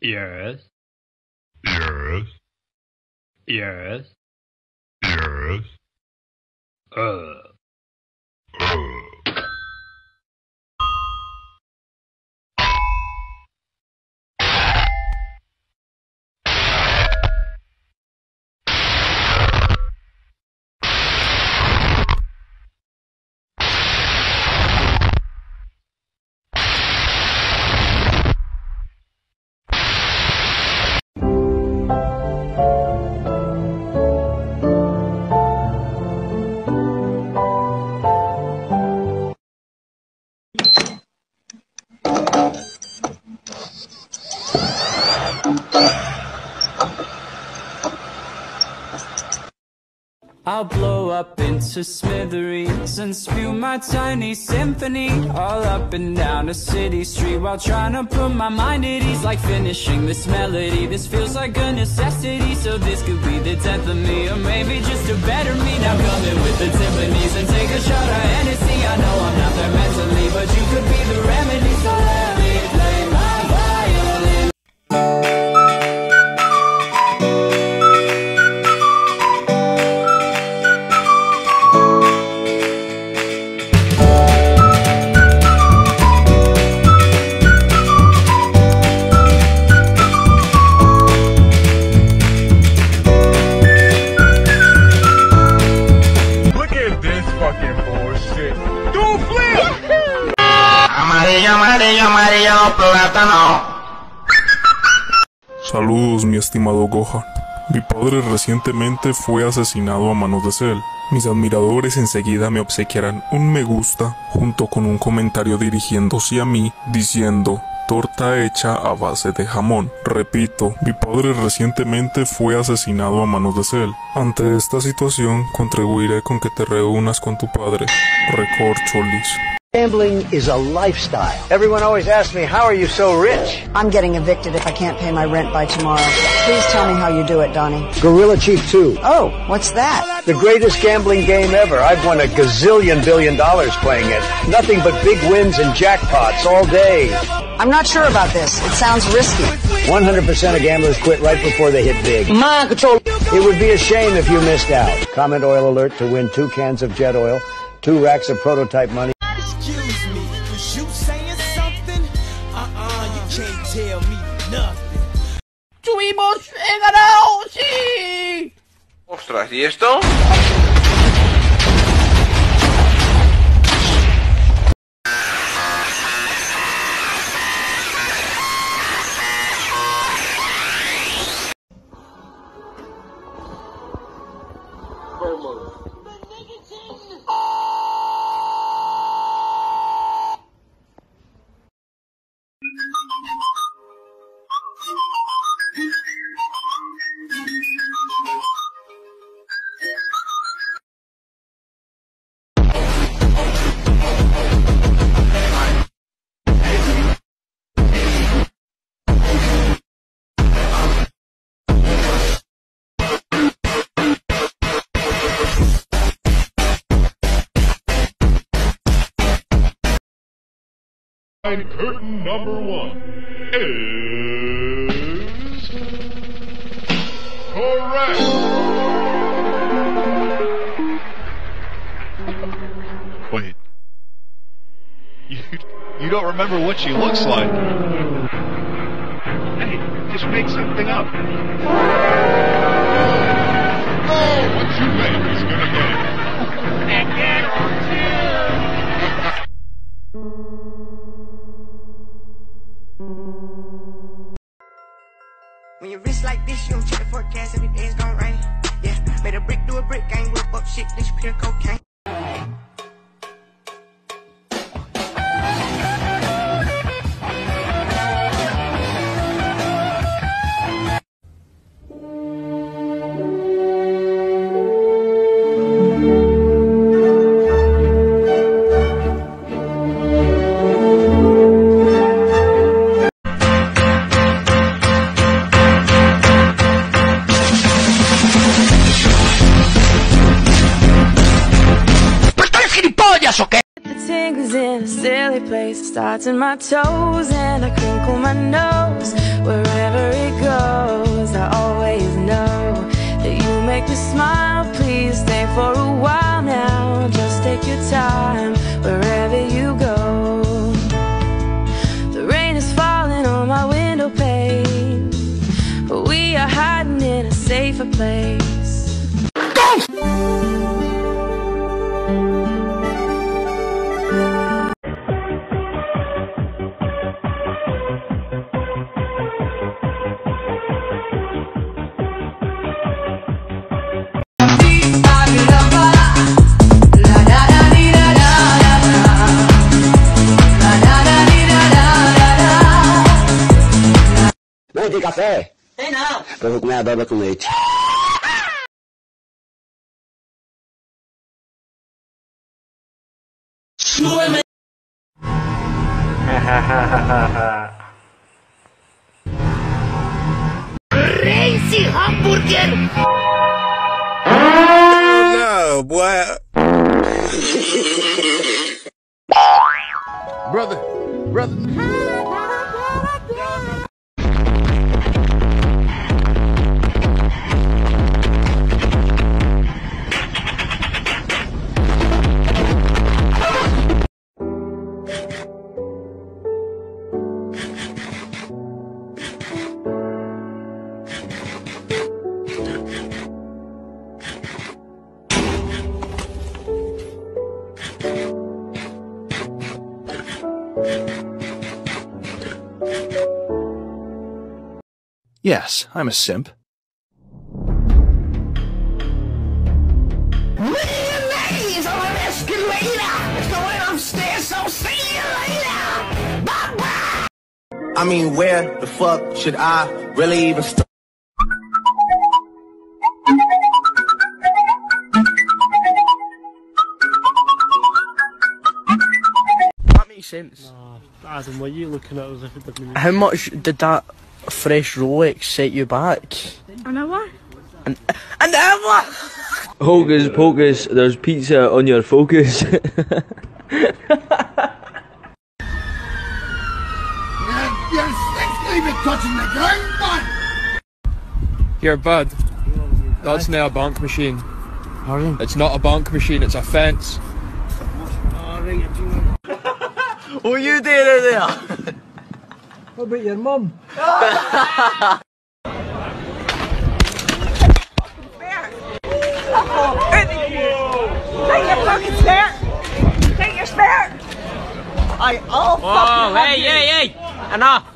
Yes. Yes. Yes. Yes. Uh. Uh. I'll blow up into smithereens and spew my tiny symphony all up and down a city street while trying to put my mind at ease like finishing this melody. This feels like a necessity, so this could be the tenth of me, or maybe just a better me. Now come in with the timpanis and take a shot of Hennessy. I know I'm not there mentally, but you could be the remedy. So let me play plátano. Saludos, mi estimado Gohan. Mi padre recientemente fue asesinado a manos de Cell. Mis admiradores enseguida me obsequiarán un me gusta junto con un comentario dirigiéndose a mí diciendo torta hecha a base de jamón. Repito, mi padre recientemente fue asesinado a manos de Cell. Ante esta situación, contribuiré con que te reúnas con tu padre. Record Cholis. Gambling is a lifestyle. Everyone always asks me, how are you so rich? I'm getting evicted if I can't pay my rent by tomorrow. Please tell me how you do it, Donnie. Gorilla Chief 2. Oh, what's that? The greatest gambling game ever. I've won a gazillion billion dollars playing it. Nothing but big wins and jackpots all day. I'm not sure about this. It sounds risky. 100% of gamblers quit right before they hit big. Mind control. It would be a shame if you missed out. Comment oil alert to win two cans of jet oil, two racks of prototype money. He ganado! ¡Sí! Ostras, ¿y esto? Curtain number one is correct. Wait. You, you don't remember what she looks like. Hey, just make something up. Oh, what you make When you rich like this, you don't check the forecast, every day it's gonna rain. Yeah, made a brick do a brick, ain't whip up shit, this pure cocaine. place starts in my toes and I crinkle my nose wherever it goes. I always know that you make me smile. Please stay for a while now. Just take your time wherever you go. The rain is falling on my window pane, but we are hiding in a safer place. Tem café? Tem não. Eu vou comer a baba com leite. Crazy hamburger. No, boy. Brother, brother. Yes, I'm a simp. Ladies on an escalator. It's going upstairs, so see you later. Bye bye. I mean, where the fuck should I really even start? That makes sense. Adam, were you looking at us if it didn't How much did that fresh Rolex set you back? An hour? An, an hour! Hocus pocus, there's pizza on your focus. You're 16 touching the ground, man. Here, bud. That's not a bank machine. It's not a bank machine, it's a fence. What are you doing out there? What about your mum? Take your fucking spare. Take your spare. I all Whoa, hey, hey, hey. Enough.